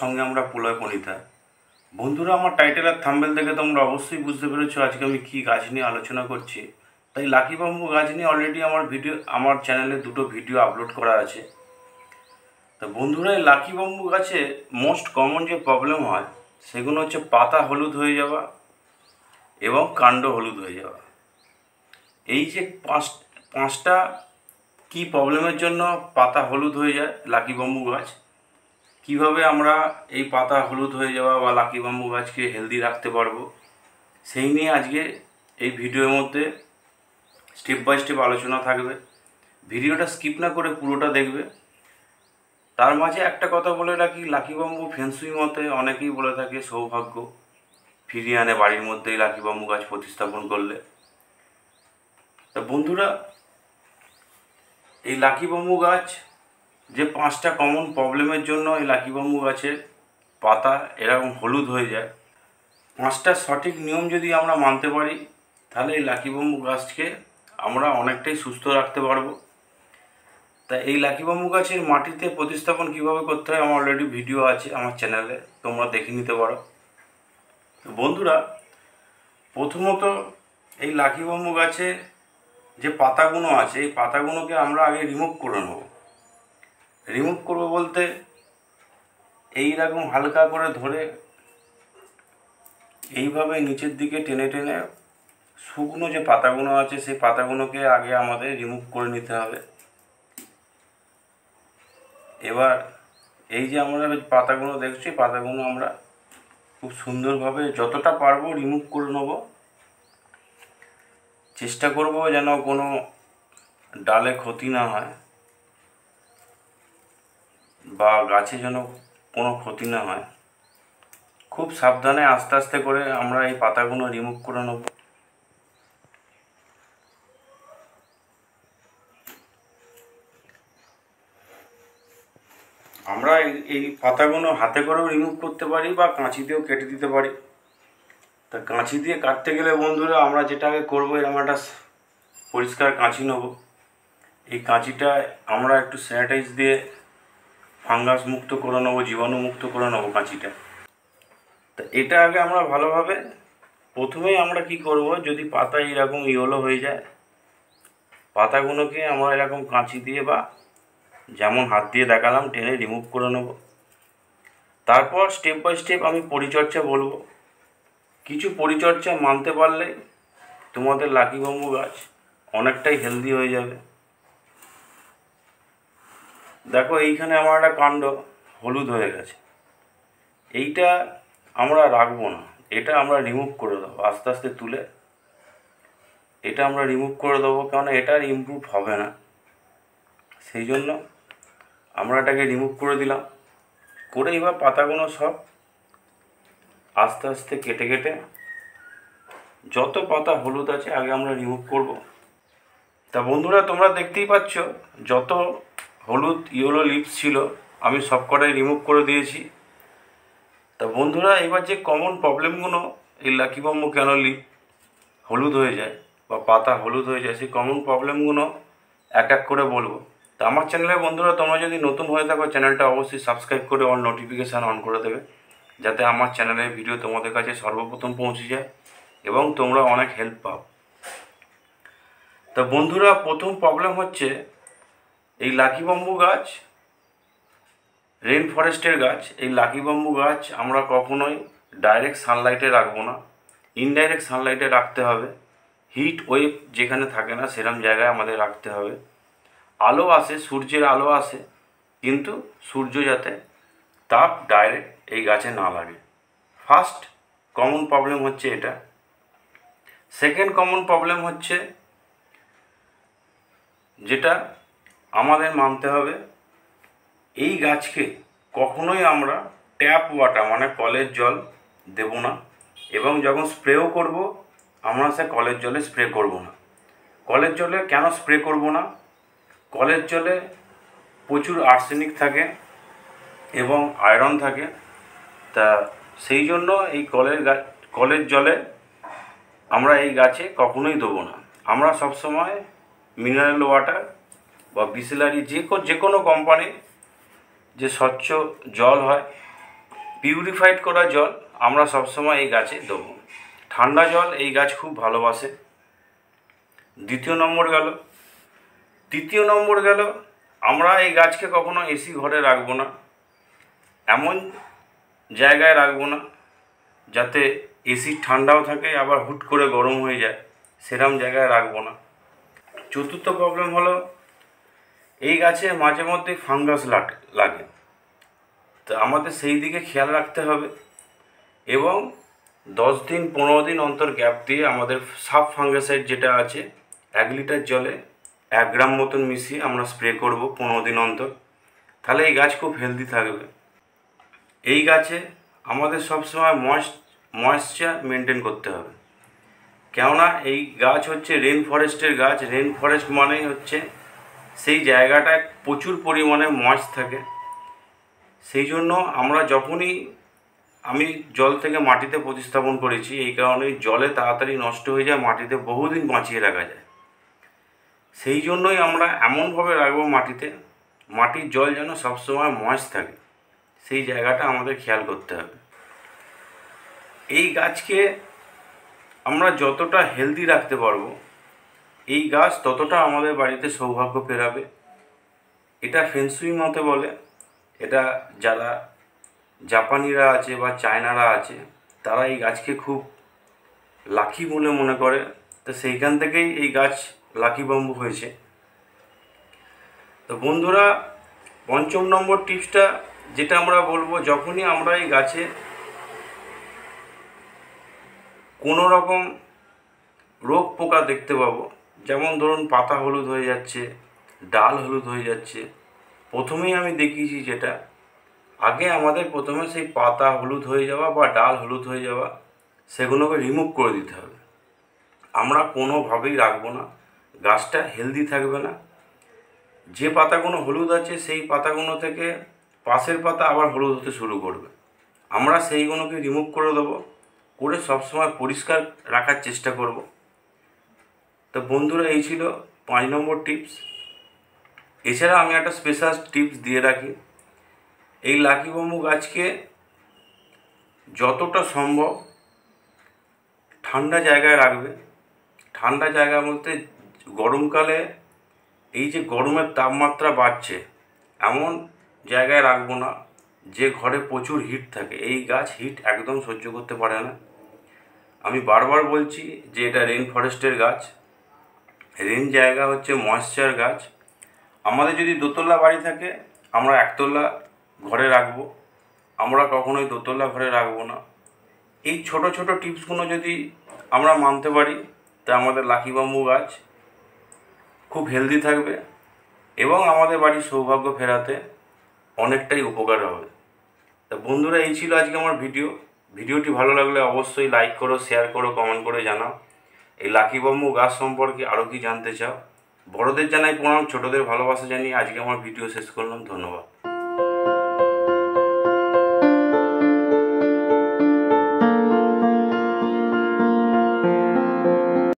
সঙ্গে আমরা প্রলয় পণিতা বন্ধুরা, আমার টাইটেল আর থাম্বেল দেখে তোমরা অবশ্যই বুঝতে পেরেছ আজকে আমি কী গাছ নিয়ে আলোচনা করছি। তাই লাকি বাম্বু গাছ নিয়ে অলরেডি আমার ভিডিও আমার চ্যানেলে দুটো ভিডিও আপলোড করা আছে। তো বন্ধুরা লাকি বাম্বু গাছে মোস্ট কমন যে প্রবলেম হয়, সেগুলো হচ্ছে পাতা হলুদ হয়ে যাওয়া এবং কাণ্ড হলুদ হয়ে যাওয়া। এই যে পাঁচ, পাঁচটা কি প্রবলেমের জন্য পাতা হলুদ হয়ে যায় লাকি বাম্বু গাছ কীভাবে আমরা এই পাতা হলুদ হয়ে যাওয়া বা লাকি বাম্বু গাছকে হেলদি রাখতে পারব, সেই নিয়ে আজকে এই ভিডিওর মধ্যে স্টেপ বাই স্টেপ আলোচনা থাকবে। ভিডিওটা স্কিপ না করে পুরোটা দেখবে। তার মাঝে একটা কথা বলে রাখি, লাকি বাম্বু ফেন্সুই মতে অনেকেই বলে থাকে সৌভাগ্য, ফিরিয়ে আনে বাড়ির মধ্যেই লাকি বাম্বু গাছ প্রতিস্থাপন করলে। তা বন্ধুরা, এই লাকি বাম্বু গাছ যে পাঁচটা কমন প্রবলেমের জন্য এই লাকি বাম্বু গাছের পাতা এরকম হলুদ হয়ে যায়। পাঁচটা সঠিক নিয়ম যদি আমরা মানতে পারি, তাহলে এই লাকি বাম্বু গাছকে আমরা অনেকটাই সুস্থ রাখতে পারব। তা এই লাকি বাম্বু গাছের মাটিতে প্রতিস্থাপন কীভাবে করতে হয় আমার অলরেডি ভিডিও আছে আমার চ্যানেলে তোমরা দেখে নিতে পারো। বন্ধুরা, প্রথমত এই লাকি বাম্বু গাছে যে পাতাগুলো আছে, এই পাতাগুলোকে আমরা আগে রিমুভ করে নেব। রিমুভ করব বলতে এই এইরকম হালকা করে ধরে এইভাবে নিচের দিকে টেনে টেনে শুকনো যে পাতাগুলো আছে, সেই পাতাগুলোকে আগে আমাদের রিমুভ করে নিতে হবে। এবার এই যে আমরা পাতাগুলো দেখছি পাতাগুলো আমরা খুব সুন্দরভাবে যতটা পারব রিমুভ করে নেব। চেষ্টা করব যেন কোনো ডালে ক্ষতি না হয়। বা গাছে যেন কোনো ক্ষতি না হয়, খুব সাবধানে আস্তে আস্তে করে আমরা এই পাতাগুলো রিমুভ করে নেব। আমরা এই- পাতাগুলো হাতে করেও রিমুভ করতে পারি বা কাঁচি দিয়েও কেটে দিতে পারি। তা কাঁচি দিয়ে কাটতে গেলে বন্ধুরা আমরা যেটা আগে করব এরকম একটা পরিষ্কার কাঁচি নেব। এই কাঁচিটা আমরা একটু স্যানিটাইজ দিয়ে ফাঙ্গাস মুক্ত করে নেব, জীবাণু মুক্ত করে নেব কাঁচিটা। তা এটা আগে আমরা ভালোভাবে প্রথমেই আমরা কি করব, যদি পাতা এরকম ইয়েলো হয়ে যায়, পাতাগুলোকে আমরা এরকম কাঁচি দিয়ে বা যেমন হাত দিয়ে দেখালাম, টেনে রিমুভ করে নেব। তারপর স্টেপ বাই স্টেপ আমি পরিচর্যা বলব। কিছু পরিচর্যা মানতে পারলে তোমাদের লাকি বাম্বু গাছ অনেকটাই হেলদি হয়ে যাবে। দেখো, এইখানে আমার একটা কাণ্ড হলুদ হয়ে গেছে। এইটা আমরা রাখব না। এটা আমরা রিমুভ করে দেবো, আস্তে আস্তে তুলে। এটা আমরা রিমুভ করে দেবো কারণ এটার ইমপ্রুভ হবে না। সেই জন্য আমরা এটাকে রিমুভ করে দিলাম। করে এবার পাতাগুলো সব আস্তে আস্তে কেটে কেটে যত পাতা হলুদ আছে, আগে আমরা রিমুভ করব। তা বন্ধুরা, তোমরা দেখতেই পাচ্ছ, যত হলুদ ইয়েলো লিপস ছিল, আমি সব কটাই রিমুভ করে দিয়েছি। তা বন্ধুরা, এবার যে কমন প্রবলেমগুলো এই লাকি কেন লিপ হলুদ হয়ে যায় বা পাতা হলুদ হয়ে যায়, সেই কমন প্রবলেমগুলো এক এক করে বলব। তা আমার চ্যানেলে বন্ধুরা, তোমরা যদি নতুন হয়ে থাকো চ্যানেলটা অবশ্যই সাবস্ক্রাইব করে অল নোটিফিকেশান অন করে দেবে, যাতে আমার চ্যানেলের ভিডিও তোমাদের কাছে সর্বপ্রথম পৌঁছে যায় এবং তোমরা অনেক হেল্প পাও। তা বন্ধুরা, প্রথম প্রবলেম হচ্ছে এই লাকি বাম্বু গাছ রেন ফরেস্টের গাছ, এই লাকি বাম্বু গাছ আমরা কখনোই ডাইরেক্ট সানলাইটে রাখব না। ইনডাইরেক্ট সানলাইটে রাখতে হবে। হিট ওয়েভ যেখানে থাকে না সেরকম জায়গায় আমাদের রাখতে হবে। আলো আসে, সূর্যের আলো আসে, কিন্তু সূর্য যাতে তাপ ডাইরেক্ট এই গাছে না লাগে। ফার্স্ট কমন প্রবলেম হচ্ছে এটা। সেকেন্ড কমন প্রবলেম হচ্ছে যেটা আমাদের মানতে হবে। এই গাছকে কখনোই আমরা ট্যাপ ওয়াটার মানে কলের জল দেব না এবং যখন স্প্রেও করব, আমরা সে কলের জলে স্প্রে করব না। কলের জলে কেন স্প্রে করব না? কলের জলে প্রচুর আর্সেনিক থাকে এবং আয়রন থাকে। তা সেই জন্য এই কলের গা, কলের জলে আমরা এই গাছে কখনোই দেবো না। আমরা সবসময় মিনারেল ওয়াটার বা বিসলারি যে যে কোনো কোম্পানির যে স্বচ্ছ জল হয় পিউরিফাইড করা জল, আমরা সবসময় এই গাছে দেবো। ঠান্ডা জল এই গাছ খুব ভালোবাসে। দ্বিতীয় নম্বর গেল। তৃতীয় নম্বর গেল, আমরা এই গাছকে কখনো এসি ঘরে রাখব না। এমন জায়গায় রাখব না, যাতে এসি ঠান্ডাও থাকে, আবার হুট করে গরম হয়ে যায়, সেরম জায়গায় রাখব না। চতুর্থ প্রবলেম হলো এই গাছে মাঝে মধ্যে ফাঙ্গাস লাগে। তো আমাদের সেই দিকে খেয়াল রাখতে হবে এবং দশ দিন, পনেরো দিন অন্তর গ্যাপ দিয়ে আমাদের সাব ফাঙ্গাসাইড যেটা আছে, এক লিটার জলে এক গ্রাম মতন মিশিয়ে আমরা স্প্রে করব পনেরো দিন অন্তর। তাহলে এই গাছ খুব হেলদি থাকবে। এই গাছে আমাদের সবসময় ময়েস্ট ময়েশ্চার মেনটেন করতে হবে। কেননা এই গাছ হচ্ছে রেন ফরেস্টের গাছ। রেন ফরেস্ট মানেই হচ্ছে সেই জায়গাটায় প্রচুর পরিমাণে ময়েস্ট থাকে। সেই জন্য আমরা যখনই আমি জল থেকে মাটিতে প্রতিস্থাপন করেছি, এই কারণে জলে তাড়াতাড়ি নষ্ট হয়ে যায়, মাটিতে বহুদিন বাঁচিয়ে রাখা যায়। সেই জন্যই আমরা এমনভাবে রাখব মাটিতে, মাটির জল যেন সবসময় ময়েস্ট থাকে। সেই জায়গাটা আমাদের খেয়াল করতে হবে। এই গাছকে আমরা যতটা হেলদি রাখতে পারব এই গাছ ততটা আমাদের বাড়িতে সৌভাগ্য ফেরাবে। এটা ফেন্সুই মতে বলে। এটা যারা জাপানিরা আছে বা চায়নারা আছে, তারা এই গাছকে খুব লাকি বলে মনে করে। তো সেইখান থেকেই এই গাছ লাকি বাম্বু হয়েছে। তো বন্ধুরা, পঞ্চম নম্বর টিপসটা যেটা আমরা বলব, যখনই আমরা এই গাছে কোনো রকম রোগ পোকা দেখতে পাবো যেমন ধরুন পাতা হলুদ হয়ে যাচ্ছে, ডাল হলুদ হয়ে যাচ্ছে, প্রথমেই আমি দেখিয়েছি যেটা, আগে আমাদের প্রথমে সেই পাতা হলুদ হয়ে যাওয়া বা ডাল হলুদ হয়ে যাওয়া, সেগুলোকে রিমুভ করে দিতে হবে। আমরা কোনোভাবেই রাখব না, গাছটা হেলদি থাকবে না। যে পাতাগুলো হলুদ আছে, সেই পাতাগুলো থেকে পাশের পাতা আবার হলুদ হতে শুরু করবে। আমরা সেইগুলোকে রিমুভ করে দেবো, করে সবসময় পরিষ্কার রাখার চেষ্টা করব। তো বন্ধুরা এই ছিল পাঁচ নম্বর টিপস। এছাড়া আমি একটা স্পেশাল টিপস দিয়ে রাখি। এই লাকি বম্বু গাছকে যতটা সম্ভব ঠান্ডা জায়গায় রাখবে। ঠান্ডা জায়গা বলতে গরমকালে এই যে গরমের তাপমাত্রা বাড়ছে, এমন জায়গায় রাখব না যে ঘরে প্রচুর হিট থাকে। এই গাছ হিট একদম সহ্য করতে পারে না। আমি বারবার বলছি যে এটা রেন ফরেস্টের গাছ। রেন জায়গা হচ্ছে ময়েশ্চার গাছ। আমাদের যদি দোতলা বাড়ি থাকে, আমরা একতলা ঘরে রাখব। আমরা কখনোই দোতলা ঘরে রাখব না। এই ছোট ছোট টিপসগুলো যদি আমরা মানতে পারি, তা আমাদের লাকি বাম্বু গাছ খুব হেলদি থাকবে এবং আমাদের বাড়ির সৌভাগ্য ফেরাতে অনেকটাই উপকার হবে। তা বন্ধুরা, এই ছিল আজকে আমার ভিডিও। ভিডিওটি ভালো লাগলে অবশ্যই লাইক করো শেয়ার করো কমেন্ট করে জানাও। এই লাকি বাম্বু গাছ সম্পর্কে আরও কি জানতে চাও? বড়দের জানাই প্রণাম, ছোটদের ভালোবাসা জানিয়ে আজকে আমার ভিডিও শেষ করলাম, ধন্যবাদ।